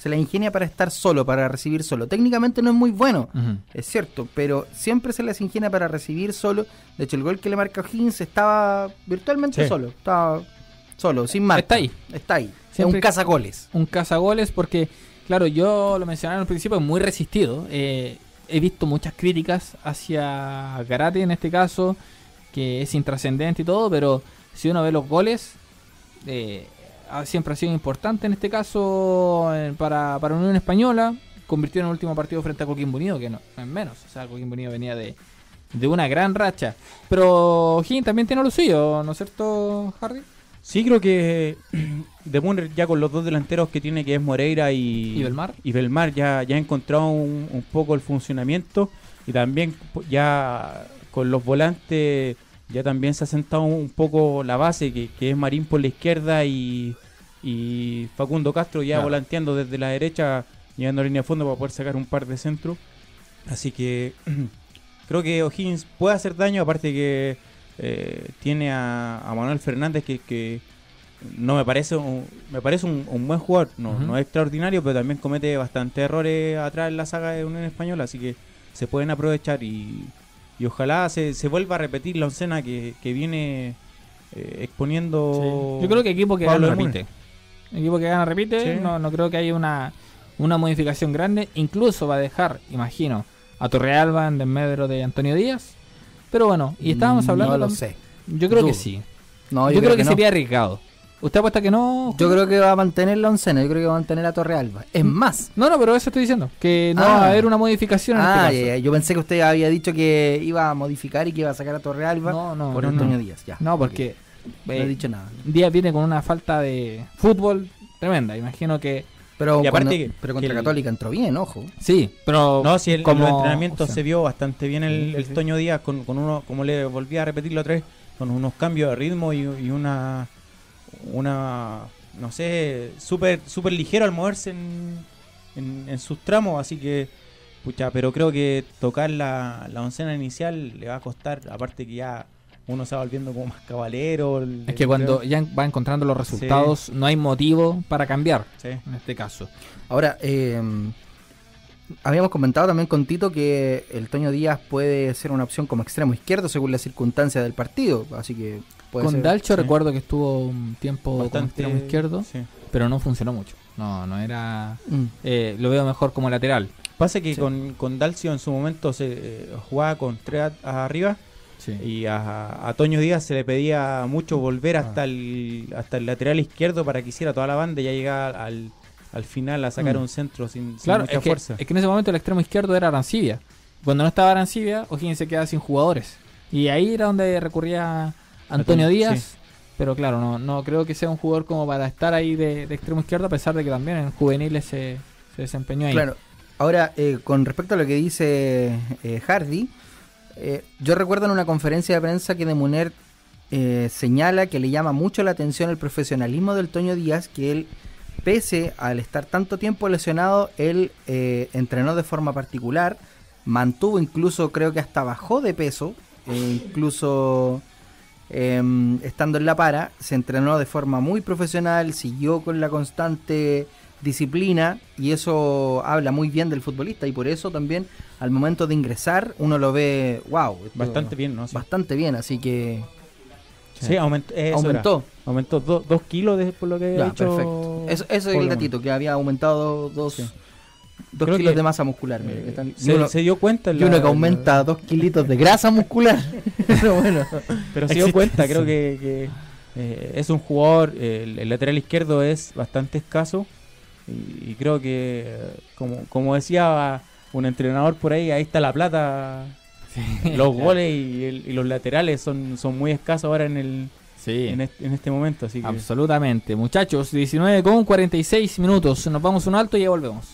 se la ingenia para estar solo, para recibir solo. Técnicamente no es muy bueno, es cierto, pero siempre se les ingenia para recibir solo. De hecho, el gol que le marca O'Higgins estaba virtualmente Sí. solo. Estaba solo, sin marca. Está ahí. Está ahí. Siempre- es un cazagoles. un cazagoles porque, claro, yo lo mencionaba al principio, es muy resistido. Eh, he visto muchas críticas hacia Garate en este caso, que es intrascendente y todo, pero si uno ve los goles, eh, siempre ha sido importante en este caso eh, para, para Unión Española. Convirtió en el último partido frente a Coquimbo Unido, que no, no es menos. O sea, Coquimbo Unido venía de, de una gran racha. Pero O'Higgins también tiene lo suyo, ¿no es cierto, Harry? Sí, creo que De Munner ya con los dos delanteros que tiene, que es Moreira y, ¿Y Belmar? y Belmar ya, ya ha encontrado un, un poco el funcionamiento y también ya con los volantes ya también se ha sentado un poco la base, que, que es Marín por la izquierda y, y Facundo Castro ya Claro. volanteando desde la derecha, llegando a línea de fondo para poder sacar un par de centros. Así que <clears throat> creo que O'Higgins puede hacer daño, aparte que eh, tiene a, a Manuel Fernández que, que no me parece un, me parece un, un buen jugador, no, no es extraordinario, pero también comete bastantes errores atrás en la saga de Unión Española, así que se pueden aprovechar y, y ojalá se, se vuelva a repetir la oncena que, que viene eh, exponiendo. Yo creo que equipo que Pablo gana repite. Equipo que gana repite, Sí. no, no creo que haya una, una modificación grande. Incluso va a dejar, imagino, a Torrealba en desmedro de Antonio Díaz. Pero bueno, y estábamos hablando. Mm, No lo sé. Yo creo que sí. No, yo, creo, que, no. sería arriesgado. ¿Usted apuesta que no? Yo creo que va a mantener la oncena, yo creo que va a mantener a Torrealba. Es más. No, no, pero eso estoy diciendo. Que no Ah. va a haber una modificación en Ah, este ya, yo pensé que usted había dicho que iba a modificar y que iba a sacar a Torrealba caso. No, no, por no, Antonio no. Díaz. Ya. No, porque No eh, he dicho nada. Díaz viene con una falta de fútbol tremenda. Imagino que Pero, cuando- que- pero contra que el- Católica entró bien, ojo. sí, pero No, si el, como en los entrenamientos opción. se vio bastante bien el, Sí, el sí. Toño Díaz con, con uno, como le volví a repetir la otra vez, con unos cambios de ritmo y, y una, una, no sé, súper súper ligero al moverse en, en, en sus tramos, así que, pucha, pero creo que tocar la, la oncena inicial le va a costar, aparte que ya uno se va volviendo como más cabalero. el- Es que cuando ya va encontrando los resultados, no hay motivo para cambiar, Sí. en este caso. Ahora, eh, habíamos comentado también con Tito que el Toño Díaz puede ser una opción como extremo izquierdo según las circunstancias del partido. Así que puede Con ser. Dalcho sí. recuerdo que estuvo un tiempo como bastante extremo izquierdo, sí. pero no funcionó mucho. No, no era... Mm. eh, lo veo mejor como lateral. Pasa que Sí. con, con Dalcio en su momento se eh, jugaba con tres a- arriba Sí. y a, a Toño Díaz se le pedía mucho volver Ah. hasta el hasta el lateral izquierdo para que hiciera toda la banda y ya llegar al, al final a sacar Mm. un centro sin, mucha es que, fuerza. es que en ese momento el extremo izquierdo era Arancibia. Cuando no estaba Arancibia, O'Higgins se quedaba sin jugadores. Y ahí era donde recurría Antonio Díaz. Pero claro, no, no creo que sea un jugador como para estar ahí de, de extremo izquierdo, a pesar de que también en juveniles se, se desempeñó ahí. Claro. Ahora, eh, con respecto a lo que dice eh, Hardy, eh, yo recuerdo en una conferencia de prensa que de Muner eh, señala que le llama mucho la atención el profesionalismo del Toño Díaz, que él, pese al estar tanto tiempo lesionado, él eh, entrenó de forma particular, mantuvo incluso, creo que hasta bajó de peso, incluso em, estando en la para, se entrenó de forma muy profesional, siguió con la constante disciplina y eso habla muy bien del futbolista y por eso también al momento de ingresar uno lo ve, wow, Bastante bien, ¿no? Sí, bastante bien, así que Sí, era. aumentó. Aumentó do- dos kilos de, por lo que Ya, dicho. perfecto. Eso, eso es el datito, que había aumentado dos, Sí. Dos Creo kilos de masa muscular. mire, que se, uno, se dio cuenta. en y uno la- que aumenta dos kilitos de grasa muscular. <laughs> <laughs> Pero bueno. Pero se dio cuenta, creo que, que, eh, es un jugador, el, el lateral izquierdo es bastante escaso y, y creo que, eh, como, como decía un entrenador por ahí, ahí está la plata, los <laughs> goles y, el- y los laterales son, son muy escasos ahora en, el, Sí. en, este, en este momento, así que Absolutamente. Muchachos, 19 con 46 minutos. Nos vamos un alto y ya volvemos.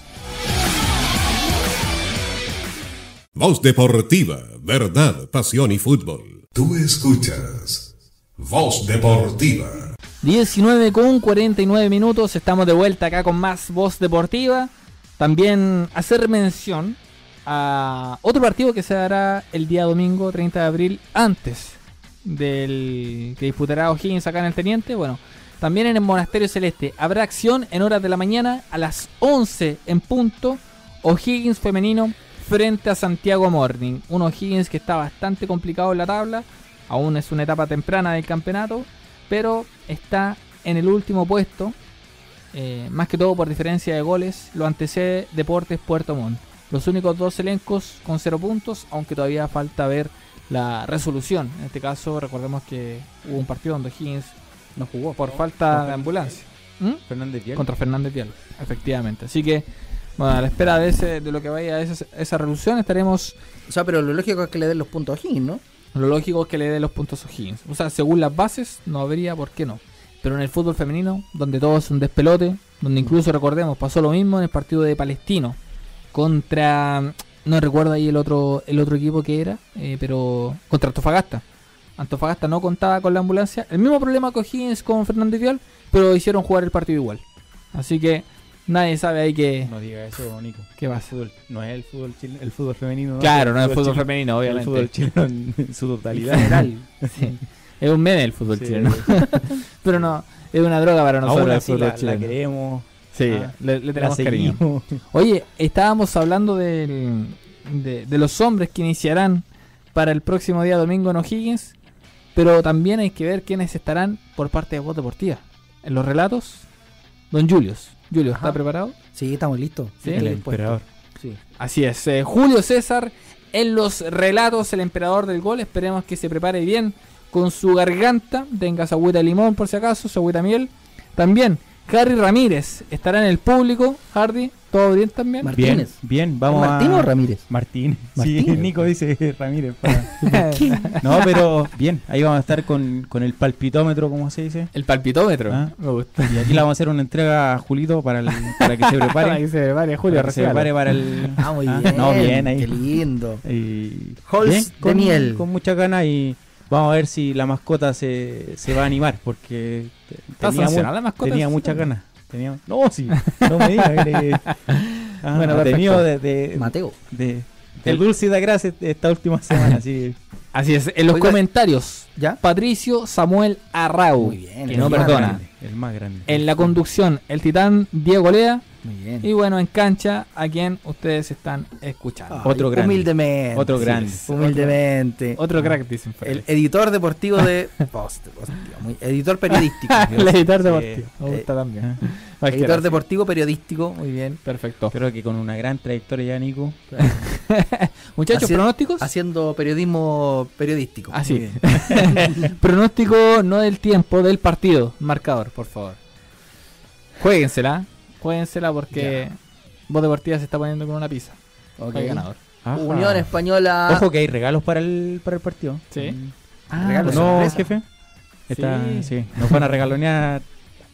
Voz Deportiva, verdad, pasión y fútbol. Tú escuchas Voz Deportiva. 19 con 49 minutos. Estamos de vuelta acá con más voz deportiva. También hacer mención a otro partido que se dará el día domingo 30 de abril antes del que disputará O'Higgins acá en el Teniente. Bueno, también en el Monasterio Celeste habrá acción en horas de la mañana a las 11 en punto. O'Higgins femenino frente a Santiago Morning. Un O'Higgins que está bastante complicado en la tabla. Aún es una etapa temprana del campeonato pero está en el último puesto, eh, más que todo por diferencia de goles, lo antecede Deportes Puerto Montt. Los únicos dos elencos con cero puntos, aunque todavía falta ver la resolución. En este caso, recordemos que hubo un partido donde Higgins no jugó por falta de ambulancia. ¿Mm? Fernández Vial. Contra Fernández Vial, efectivamente. Así que, bueno, a la espera de, ese, de lo que vaya a esa, esa resolución, estaremos O sea, pero lo lógico es que le den los puntos a Higgins, ¿no? lo lógico es que le dé los puntos a Higgins. O sea, según las bases, no habría por qué no. Pero en el fútbol femenino, donde todo es un despelote, donde incluso recordemos, pasó lo mismo en el partido de Palestino contra. No recuerdo ahí el otro, el otro equipo que era, eh, pero contra Antofagasta. Antofagasta no contaba con la ambulancia. El mismo problema con Higgins con Fernández Vial, pero hicieron jugar el partido igual. Así que nadie sabe ahí qué, No diga eso, Nico. qué va a ser. Fútbol, no es el fútbol chileno, el fútbol femenino. Claro, no es fútbol chileno, femenino, El obviamente. fútbol chileno en, en su totalidad. General. <laughs> Sí. Es un meme el fútbol Sí. chileno. <laughs> Pero no, es una droga para nosotros el fútbol la, queremos. Sí, Ah, le, le tenemos cariño. Oye, estábamos hablando del- de, de los hombres que iniciarán para el próximo día domingo en O'Higgins. Pero también hay que ver quiénes estarán por parte de Voz Deportiva. En los relatos, Don Julius. Julio, ¿está Ajá. preparado? Sí, estamos listos. Sí, el emperador. Sí. Así es. eh, Julio César en los relatos, el emperador del gol. Esperemos que se prepare bien con su garganta. Tenga su agüita de limón por si acaso, su agüita de miel. También Harry Ramírez estará en el público. Hardy, ¿todo bien también? Mar- Bien, Martínez. bien, vamos ¿Martín a... o Ramírez? Martín. Martínez. Sí, <laughs> Nico dice <laughs> Ramírez. para- <laughs> No, pero bien, ahí vamos a estar con, con el palpitómetro, como se dice. el palpitómetro. Ah. Me gusta. Y aquí le vamos a hacer una entrega a Julito para, el- para que se Para prepare. que se prepare, Julio, para que se prepare para el... Ah, muy Ah, bien. No, bien ahí. Qué lindo. Y Halls bien, de con, miel. con mucha ganas y vamos a ver si la mascota se, se va a animar porque te- ¿Está tenía, la mascota? tenía muchas ganas. Tenía, <laughs> no, sí, no me digas. que- <laughs> Ah, Bueno, tenido de, de, Mateo. de, de dulce y de grasa esta última semana. Así, <laughs> Así es. En los Oiga, comentarios, ¿Ya? Patricio Samuel Arrau. Muy bien, Que el no más perdona. grande. el más grande. En la conducción, el titán Diego Lea. Muy bien. Y bueno, en cancha, a quien ustedes están escuchando. Ay, Otro grande. Humildemente. Otro grande. Humildemente. Otro crack, dicen. por El editor deportivo de <laughs> Post muy- editor periodístico. <laughs> el editor Sí. deportivo. Me Eh, gusta también. <laughs> Ah, Cualquiera, editor deportivo periodístico, muy bien. Perfecto. Creo que con una gran trayectoria ya, Nico. Muchachos, pronósticos. Haciendo periodismo periodístico. Así. Muy bien. Pronóstico no del tiempo, del partido. Marcador, por favor. Jueguensela. Jueguensela porque Voz Deportiva se está poniendo con una pizza. Ok. Ganador. Ajá. Unión Española. Ojo que hay regalos para el, para el partido. Sí. Mm. Ah, Regalo bueno. no, sorpresa. jefe. Está, Sí. sí. Nos van a regalonear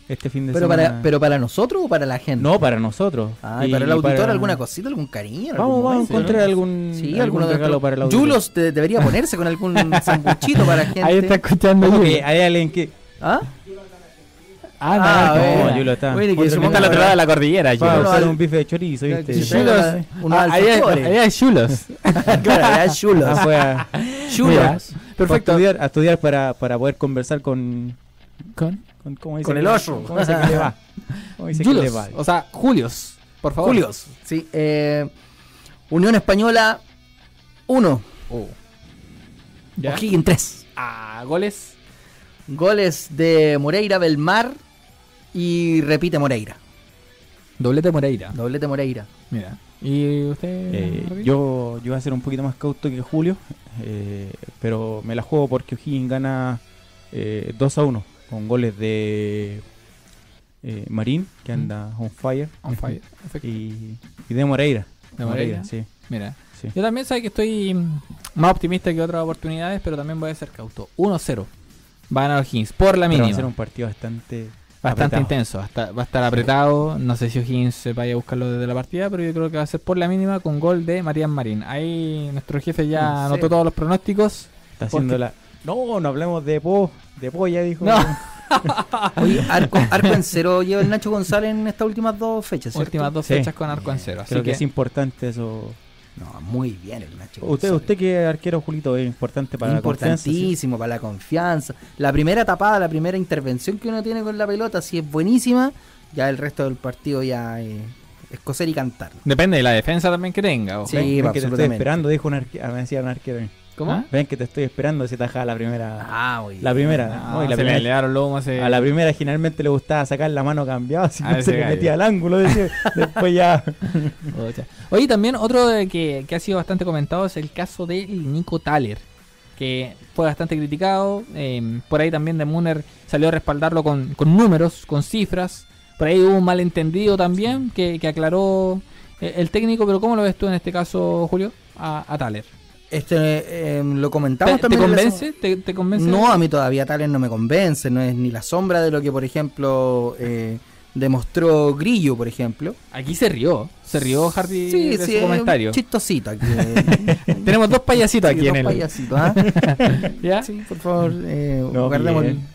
este fin de pero, semana. para, ¿Pero para nosotros o para la gente? No, para nosotros. Ah, ¿y Y para el auditor para- alguna cosita, algún cariño? Vamos, algún vamos a encontrar algún, Sí, algún regalo para el auditor. Yulos te- debería ponerse con algún <laughs> sanguchito para la gente. Ahí está escuchando Ojo que hay alguien que... ¿Ah? Ah, Ah, no, no, Yulo está. Bueno, y que Otro se que ponga Está a la Bueno, otra lado de la cordillera, Yulo. Yulo. usar al- un bife de chorizo, ¿viste? Yulos. Ah, ahí hay- alfajores. ahí hay Yulos. claro. Ah, a Perfecto. a estudiar para, para poder conversar con... Con con ¿cómo dice Con el oso. ¿Cómo dice que le va? ¿Cómo dice que le Yulos. va? O sea, Julios. Por favor. Julios. Sí, eh, Unión Española 1. ¿Ya? O'Higgins 3. Ah, goles. Goles de Moreira Belmar y repite Moreira. Doblete Moreira. Doblete Moreira. Mira. ¿Y usted? Eh, yo, yo voy a ser un poquito más cauto que Julio, eh, pero me la juego porque O'Higgins gana eh, 2 a 1 con goles de eh, Marín, que anda on fire, On fire. <laughs> Y, y de Moreira. ¿De Moreira? sí. Mira. sí. Yo también sé que estoy mm, más optimista que otras oportunidades, pero también voy a ser cauto. 1-0. Va a ganar O'Higgins por la Pero va a mínima. ser un partido bastante, Bastante apretado. intenso. hasta- va a estar apretado. No sé si O'Higgins se vaya a buscarlo desde la partida, pero yo creo que va a ser por la mínima con gol de Marían Marín. Ahí nuestro jefe ya sé. anotó todos los pronósticos. Está haciendo la... No, no hablemos de Po, de Po ya dijo. No. <laughs> Oye, arco, arco en cero lleva el Nacho González en estas últimas dos fechas, ¿cierto? Últimas dos Sí. fechas con arco en cero. Así Creo que, que, es importante eso. No, muy bien el Nacho Usted, González. usted que es arquero, Julito, es importante para la confianza. ¿sí? Importantísimo para la confianza. La primera tapada, la primera intervención que uno tiene con la pelota, si es buenísima, ya el resto del partido ya eh, es coser y cantar. depende de la defensa también que tenga. Sí, Ven, ven que te estoy esperando, dijo un arquero. me decía un arquero. ¿Cómo? ¿Ah? Ven que te estoy esperando si tajaba la primera. Ah, muy la primera. Ah, ¿no? Y la se le primera elevaron lomo a la primera generalmente le gustaba sacar la mano cambiada, así A que ese se le metía al ángulo. decía. <laughs> Después ya. Oye, también otro de que, que ha sido bastante comentado es el caso de Nico Thaler, que fue bastante criticado. eh, por ahí también de Muner salió a respaldarlo con, con números, con cifras. Por ahí hubo un malentendido también que, que aclaró el técnico, pero ¿cómo lo ves tú en este caso, Julio? A, a Thaler. Este, eh, lo ¿Te, comentamos te también. en la convence? ¿Te, te convence? No, a mí todavía Tales no me convence, no es ni la sombra de lo que, por ejemplo, eh, demostró Grillo, por ejemplo. Aquí se rió. Se rió Hardy de su es comentario. un chistosito aquí. <laughs> Tenemos dos payasitos Sí, aquí en dos el. payasitos, ¿ah? <laughs> ¿Ya? Sí, por favor, eh, No, guardemos bien.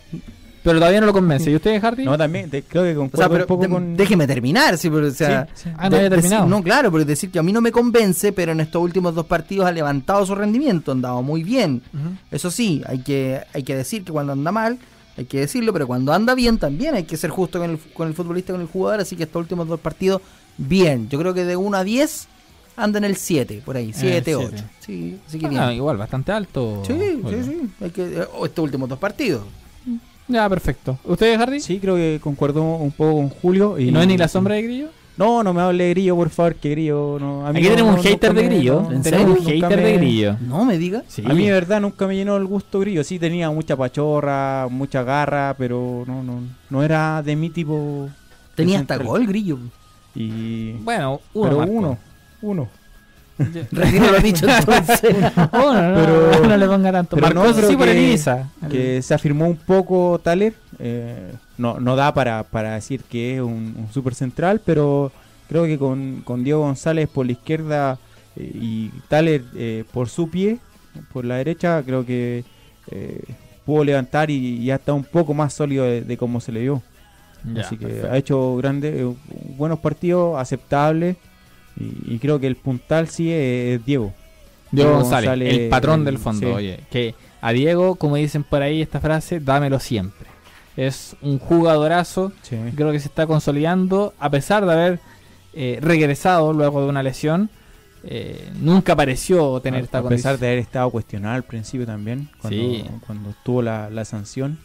Pero todavía no lo convence. ¿Y usted, Hardy? No, también te- creo que O concuerdo sea, pero un poco de- con. déjeme terminar, sí, pero, o sea, Sí, sí. Ah, no había terminado. decir- no, claro, porque decir que a mí no me convence, pero en estos últimos dos partidos ha levantado su rendimiento, ha andado muy bien. Eso sí, hay que, hay que decir que cuando anda mal, hay que decirlo, pero cuando anda bien también hay que ser justo con el, con el futbolista, con el jugador, así que estos últimos dos partidos, bien. Yo creo que de 1 a 10, anda en el 7, por ahí, 7, 8. siete. Sí, así que Ah, bien. igual, bastante alto. Sí, sí, sí. Hay que, oh, estos últimos dos partidos. Ya, perfecto. ¿Ustedes, Hardy? Sí, creo que concuerdo un poco con Julio. Y ¿Y no es ni la sombra de Grillo? No, no me hable de Grillo, por favor, que Grillo. No, a mí Aquí no- tenemos no- un hater de me- Grillo. no, ¿En tenemos un hater de Grillo. No me diga. Sí. A mí de verdad nunca me llenó el gusto Grillo. Sí tenía mucha pachorra, mucha garra, pero no, no, no era de mi tipo. Tenía hasta central. gol, Grillo. Y... Bueno, uno. pero uno, uno. Retiro lo dicho <laughs> entonces. Uno, no, Pero- no le ponga tanto. pero Marcó no, sí por el que- Ibiza. que se afirmó un poco Taler. eh, no, no da para, para decir que es un, un super central, pero creo que con, con Diego González por la izquierda eh, y Taler eh, por su pie, por la derecha, creo que eh, pudo levantar y ya está un poco más sólido de, de cómo se le vio. Ya, Así que perfecto. ha hecho grandes, eh, buenos partidos, aceptables. Y, y creo que el puntal sí es, es Diego. Diego González, González, el patrón el- del fondo. sí. Oye, que a Diego, como dicen por ahí esta frase, dámelo siempre. Es un jugadorazo. Sí. Creo que se está consolidando a pesar de haber eh, regresado luego de una lesión. eh, nunca pareció tener a, esta a pesar de haber estado cuestionado al principio también, cuando, Sí. cuando tuvo la, la sanción.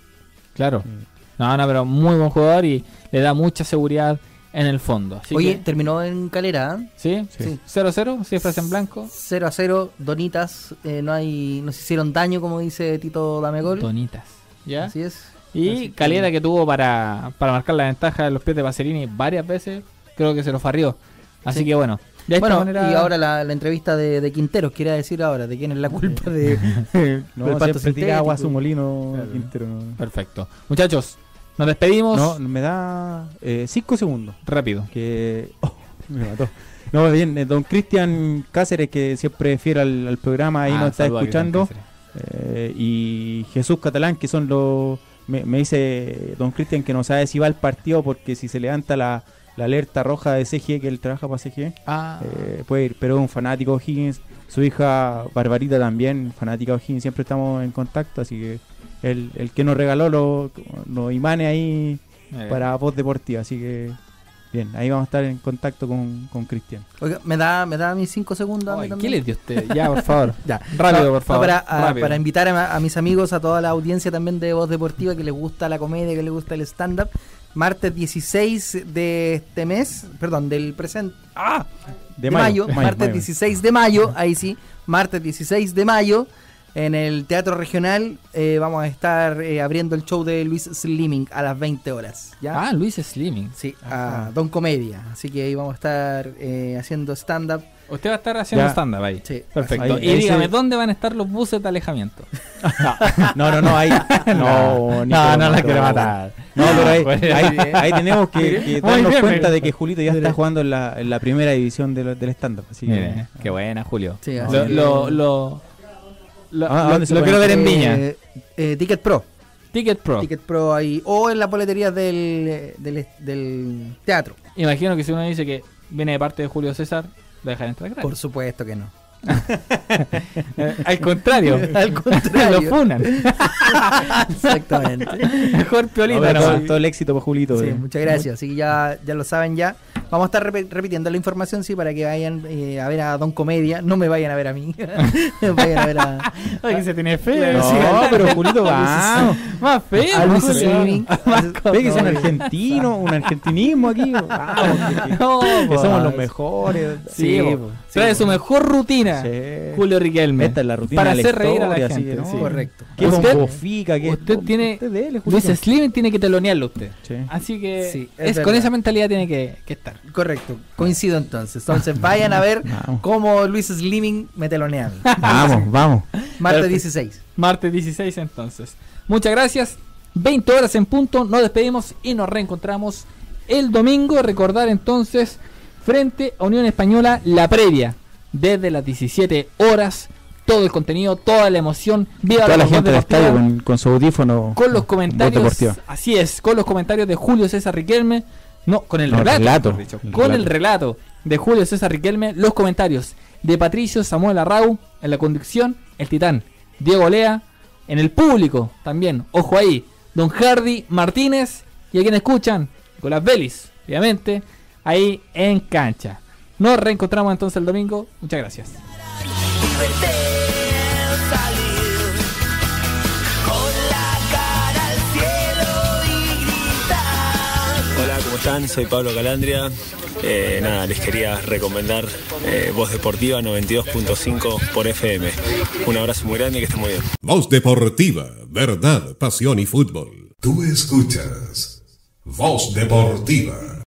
Claro. Eh, No, no, pero muy buen jugador y le da mucha seguridad en el fondo. Así Oye, que- terminó en Calera. ¿eh? ¿sí? Sí. 0-0, cifras en blanco. 0 a 0, Donitas. eh, no hay, no se hicieron daño, como dice Tito Damegol. Tonitas. ¿Ya? Así es. Y Así Calera que tuvo para, para marcar la ventaja de los pies de Pacerini varias veces, creo que se lo farrió. Así Sí. que bueno, de esta Bueno, manera. y ahora la, la entrevista de, de Quinteros, quiere decir ahora de quién es la culpa de, <laughs> no, del tira agua a su molino. Claro. Quintero, no. Perfecto. Muchachos, nos despedimos No, me da 5 segundos. rápido. Que. oh, <laughs> me mató. No, bien, eh, don Cristian Cáceres, que siempre es fiel al, al programa, ahí Ah, nos está escuchando. Eh, y Jesús Catalán, que son los. Me, me dice don Cristian que no sabe si va al partido porque si se levanta la, la alerta roja de CG, que él trabaja para CG, Ah, eh, puede ir. Pero es un fanático de Higgins. Su hija Barbarita también, fanática de Higgins. Siempre estamos en contacto, así que el, el que nos regaló los, los imanes ahí eh, para voz deportiva. Así que bien, ahí vamos a estar en contacto con, con Cristian. Oiga, ¿me da, me da mis 5 segundos? a mí ay, ¿Qué dio usted? <laughs> Ya, por favor. <laughs> Ya. Rápido, No, por no, favor. para, a- rápido. para invitar a, a mis amigos, a toda la audiencia también de Voz Deportiva que les gusta la comedia, que les gusta el stand-up. Martes 16 de este mes, perdón, del presente. ¡Ah! De, mayo, martes 16 de mayo, ahí sí, martes 16 de mayo, en el Teatro Regional eh, vamos a estar eh, abriendo el show de Luis Slimming a las 20 horas. ¿ya? Ah, Luis Slimming. Sí, Ajá. a Don Comedia. Así que ahí vamos a estar eh, haciendo stand-up. Usted va a estar haciendo stand-up ahí. Sí. Perfecto. Ahí- y ahí dígame, ¿dónde van a estar los buses de alejamiento? <laughs> No, no, no, ahí. <laughs> No, ni no, por no la quiero matar. No, pero ahí, <laughs> ahí, ahí tenemos que, darnos bien, cuenta de que Julito ya está jugando en la, en la primera división de lo- del stand-up. Así que, qué buena, Julio. Sí, así lo, que- lo, lo, lo- Ah, ¿a lo- lo quiero ver en Viña. Eh, eh, Ticket Pro. Ticket Pro. Ticket Pro ahí. O en la boletería del, del, del teatro. Imagino que si uno dice que viene de parte de Julio César, lo dejan entrar gratis. Por supuesto que no. Eh, <laughs> Al contrario. <laughs> Al contrario. lo funan. <laughs> Exactamente. Mejor No, piolita pero todo, el éxito para Julito. Sí, eh. muchas gracias. Así que ya, ya lo saben ya. Vamos a estar repitiendo la información, sí, para que vayan eh, a ver a Don Comedia. No me vayan a ver a mí. <laughs> vayan a ver a, <laughs> Ay, que se tiene fe. Claro, No, sí. <laughs> pero Julito, vamos. Más feo. a Luis. Slimming. Ve que es un argentino, un argentinismo aquí. Vamos, que, No, somos los mejores. Sí, Sí. Trae su mejor rutina. Sí. Julio Riquelme. Esta es la rutina Para hacer reír a la gente. Correcto. ¿Qué Usted- usted tiene- usted dele, Luis. Slimming tiene que telonearlo usted. Sí. Así que Sí, es, es con esa mentalidad tiene que, que estar. Correcto. Coincido entonces. Entonces vayan a ver <laughs> Vamos. cómo Luis Slimming me telonean. Vamos, <laughs> vamos. Martes Perfecto. 16. Martes 16 entonces. Muchas gracias. 20 horas en punto. Nos despedimos y nos reencontramos el domingo. Recordar entonces frente a Unión Española la previa. Desde las 17 horas. Todo el contenido, toda la emoción. Viva Toda la gente del estadio con, con su audífono. con los comentarios. Así es, con los comentarios de Julio César Riquelme. No, con el No, relato. dicho, con relato. el relato de Julio César Riquelme. Los comentarios de Patricio Samuel Arrau en la conducción, el titán. Diego Lea en el público también. Ojo ahí. Don Hardy Martínez y a quien escuchan, Nicolás Vélez, obviamente, ahí en cancha. Nos reencontramos entonces el domingo. Muchas gracias. ¿Cómo están? Soy Pablo Calandria. Eh, nada, les quería recomendar eh, Voz Deportiva 92.5 por FM. Un abrazo muy grande y que estén muy bien. Voz Deportiva, verdad, pasión y fútbol. Tú escuchas Voz Deportiva.